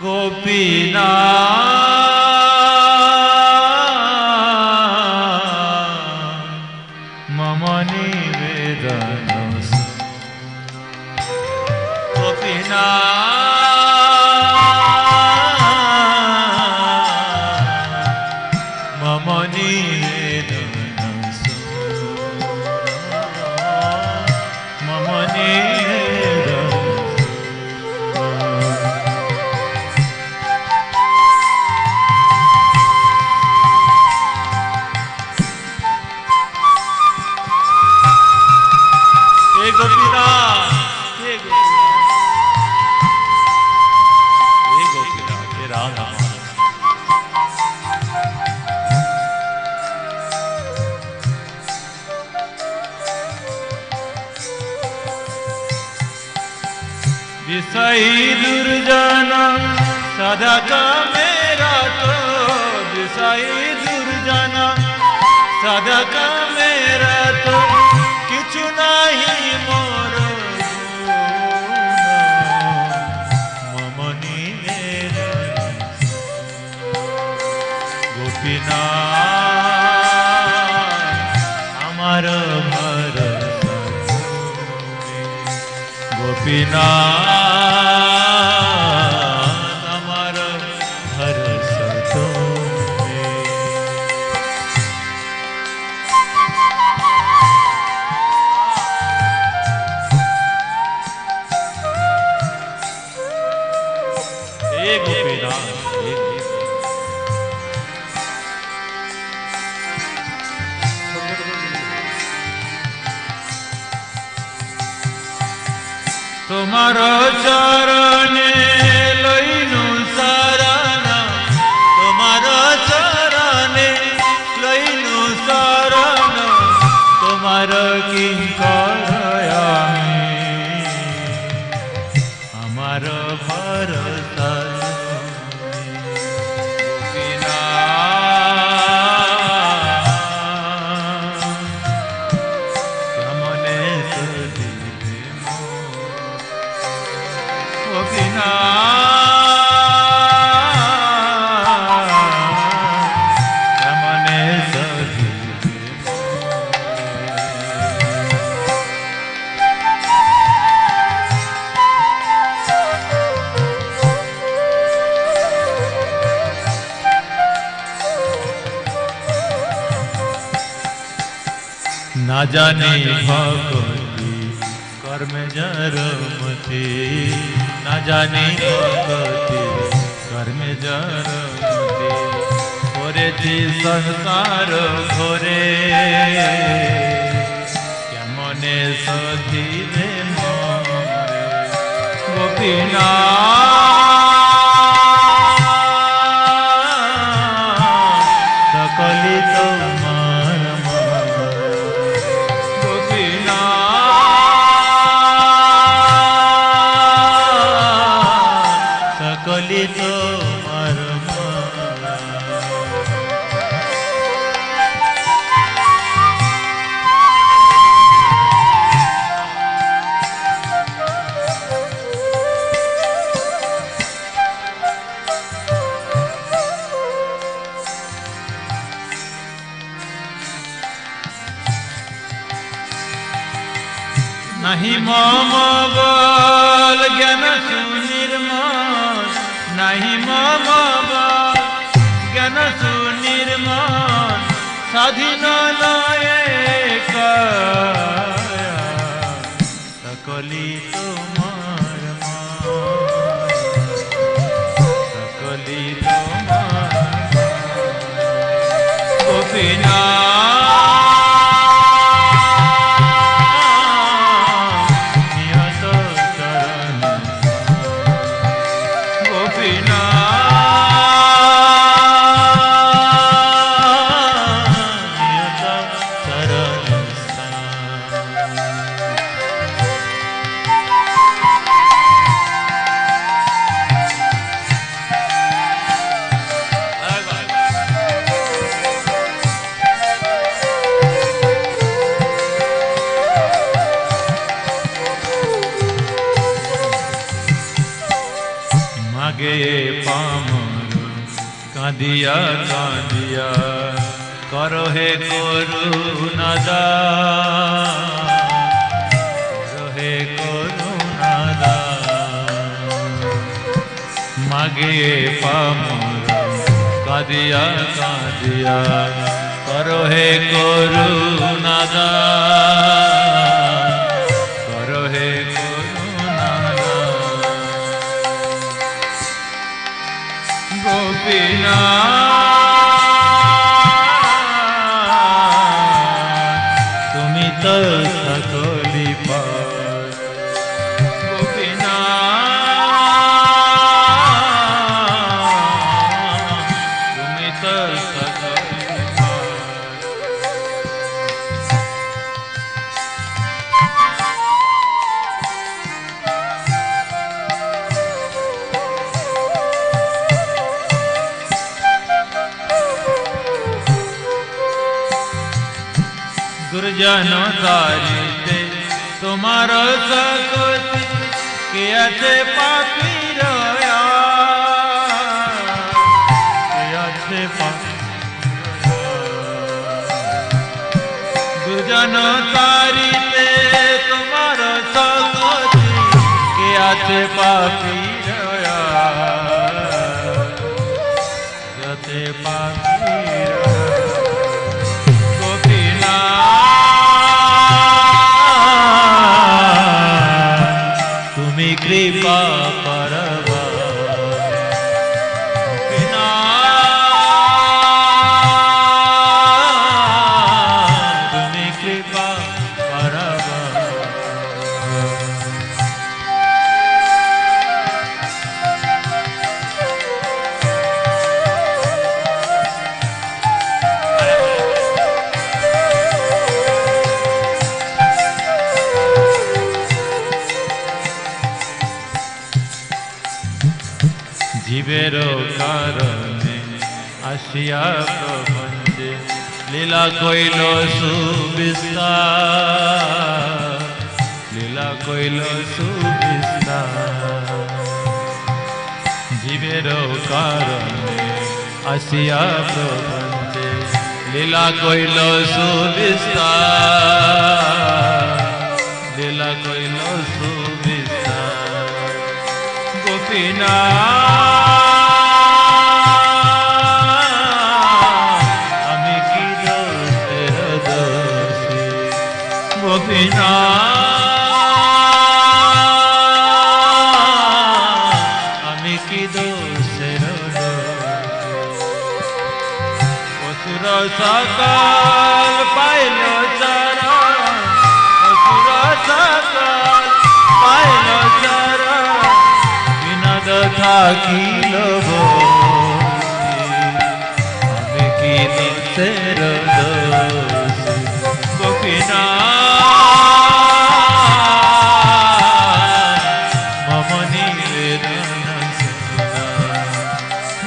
Gopina Mamani Vedanas Gopina Mamani Vedanas Mamani Vedanas दिसाई दूर जाना सदा का मेरा तो दिसाई दूर जाना सदा का मेरा तो किचु नहीं मोर ममनी मेरा। गोपीनाथ विना তোমার চরণে লইনু শরণ তোমার চরণে লইনু শরণ তোমার কিঙ্কর আমি আমার ভরসা না জানি ভগতি কর্মে জরমতি না জানি ভগতি কর্মে জরমতি করেছি সংসার ঘরে কেমনে সধিবে মরে গোপীনা নাহি মম বল জ্ঞান সুনির্মল নাহি মম বল জ্ঞান সুনির্মল স্বাধীন লয়ে কায়া, সকলি তোমার মন, সকলি তোমার গোপীনা কাঁদিয়া কাঁদিয়া করহে করুণাদা করহে করুণাদা মাগে পামর কাঁদিয়া কাঁদিয়া করহে করুণাদা করহে जन करते तुमार सकती किया थे पापी रोया। थे दूजन तारी तुम्हारो सकती के थे पापी জীবের কারণে আসিয়া প্রপঞ্চে লীলা কইল সুবিস্তার। লীলা কইল সুবিস্তার। জীবের কারণে আসিয়া প্রপঞ্চে লীলা কইল সুবিস্তার। লীলা কইল সুবিস্তার। গোপীনা আমি কি দোষের দোষী অসুর সকাল পাইল চারা অসুর সকাল পাইল চারা বিনোদ থাকিল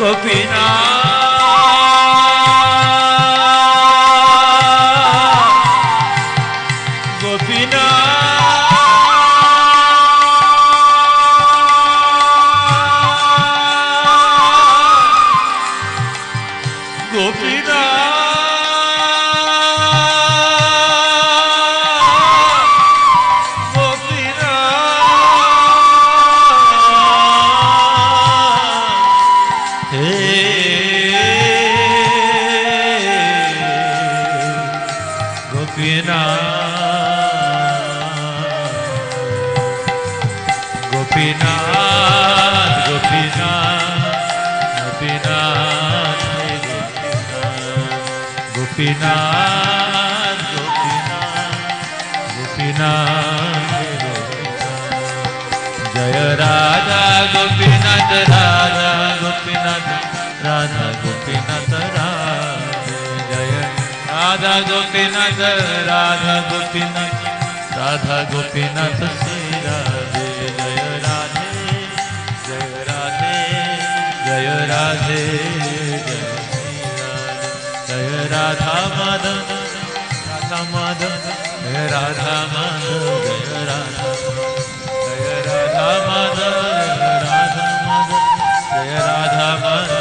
何必呢？गोपीनाथ गोपीनाथ गोपीनाथ गोपीनाथ गोपीनाथ जय राधा गोपीनाथ राधा गोपीनाथ राधा गोपीनाथ राधा जय। राधा गोपीनाथ राधा गोपीनाथ राधा गोपीनाथ श्री राधे जय राधा माधव राधा माधव, जय राधा माधव, जय राधा जय राधा माधव राधा माधव, जय राधा माधव।